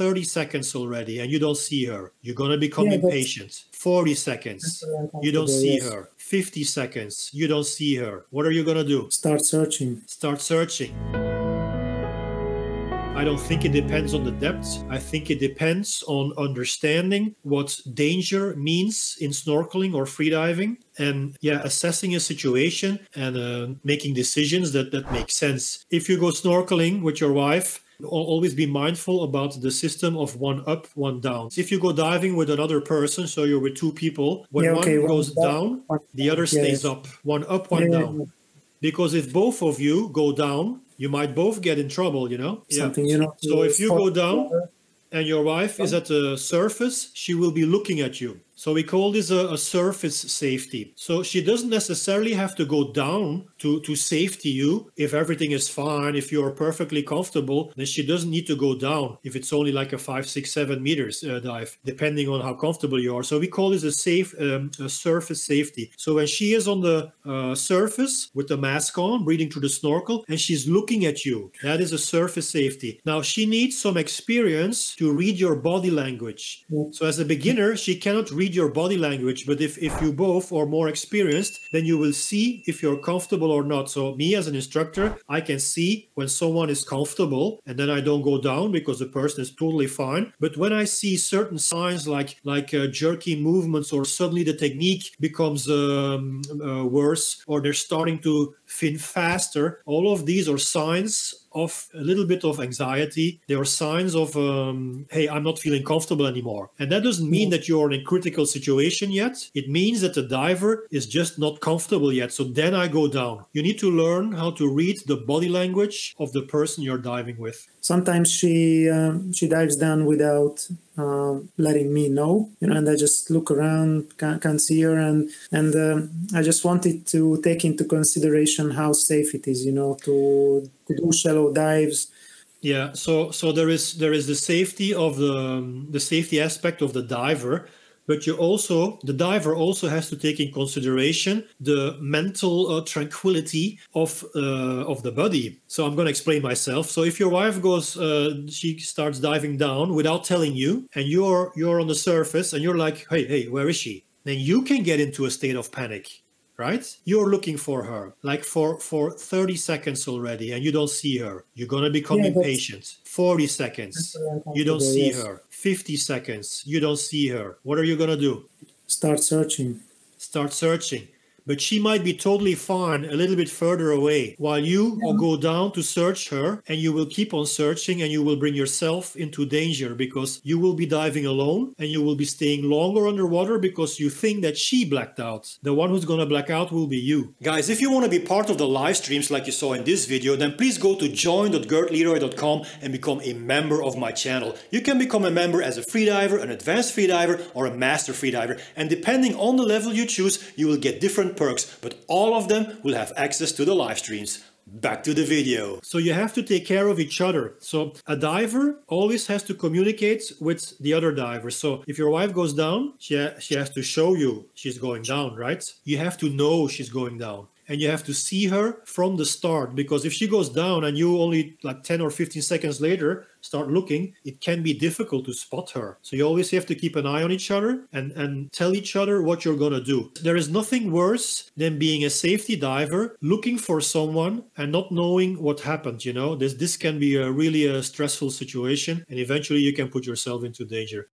30 seconds already and you don't see her. You're going to become Yeah, impatient. 40 seconds. You don't see her. 50 seconds. You don't see her. What are you going to do? Start searching. Start searching. I don't think it depends on the depth. I think it depends on understanding what danger means in snorkeling or freediving and yeah, assessing a situation and uh, making decisions that, that make sense. If you go snorkeling with your wife, always be mindful about the system of one up, one down. If you go diving with another person, so you're with two people, when Yeah, okay, one one goes down, down, the other. Yeah, stays yeah. up. One up, one Yeah, yeah, down yeah. because if both of you go down you might both get in trouble you know Something you know. so if you go down and your wife is at the surface she will be looking at you so we call this a, a surface safety. So she doesn't necessarily have to go down to to safety you. If everything is fine if you're perfectly comfortable then she doesn't need to go down if it's only like a five six seven meters uh, dive depending on how comfortable you are. So we call this a safe um, a surface safety. So when she is on the uh, surface with the mask on breathing through the snorkel and she's looking at you that is a surface safety. Now she needs some experience to read your body language. So as a beginner she cannot read your body language but if if you both are more experienced then you will see if you're comfortable or not. So me as an instructor i can see when someone is comfortable and then i don't go down because the person is totally fine. But when i see certain signs like like uh, jerky movements or suddenly the technique becomes um, uh, worse or they're starting to fin faster all of these are signs of a little bit of anxiety. There are signs of, um, hey, I'm not feeling comfortable anymore. And that doesn't mean that you're in a critical situation yet. It means that the diver is just not comfortable yet. So then I go down. You need to learn how to read the body language of the person you're diving with. Sometimes she um, she dives down without uh, letting me know, you know, and I just look around, can't, can't see her, and and um, I just wanted to take into consideration how safe it is, you know, to, to do shallow dives. Yeah, so so there is there is the safety of the um, the safety aspect of the diver, but you also the diver also has to take in consideration the mental uh, tranquility of uh, of the body. So I'm going to explain myself. So if your wife goes, uh, she starts diving down without telling you, and you're you're on the surface, and you're like, hey hey, where is she? Then you can get into a state of panic right? You're looking for her like for for 30 seconds already and you don't see her. You're going to become Yeah, impatient. 40 seconds. You don't see her. 50 seconds. You don't see her. What are you going to do? Start searching. start searching but she might be totally fine a little bit further away. While you will go down to search her and you will keep on searching and you will bring yourself into danger because you will be diving alone and you will be staying longer underwater because you think that she blacked out. The one who's going to black out will be you. Guys if you want to be part of the live streams like you saw in this video then please go to join.gertleroy.com and become a member of my channel. You can become a member as a freediver an advanced freediver or a master freediver and depending on the level you choose you will get different perks but all of them will have access to the live streams Back to the video. So you have to take care of each other. So a diver always has to communicate with the other diver. So if your wife goes down, she, ha- she has to show you she's going down, right? You have to know she's going down. And you have to see her from the start because if she goes down and you only like 10 or 15 seconds later start looking, it can be difficult to spot her. So you always have to keep an eye on each other and, and tell each other what you're going to do. There is nothing worse than being a safety diver looking for someone and not knowing what happened, you know? This this can be a really a stressful situation and eventually you can put yourself into danger.